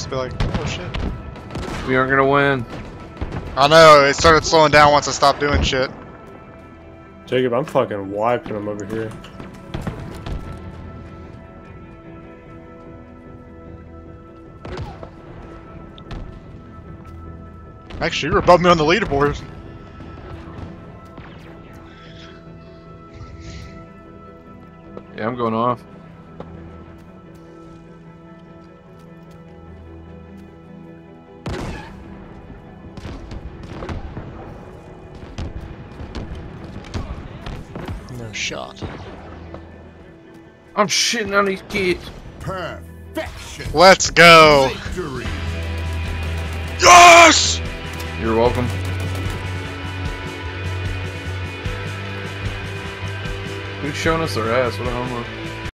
Just be like, oh shit. We aren't gonna win. I know, it started slowing down once I stopped doing shit. Jacob, I'm fucking wiping him over here. Actually, you're above me on the leaderboard. Yeah, I'm going off. No shot. I'm shitting on these kids. Perfection. Let's go. Victory. Yes! You're welcome. Who's showing us their ass? What a homo.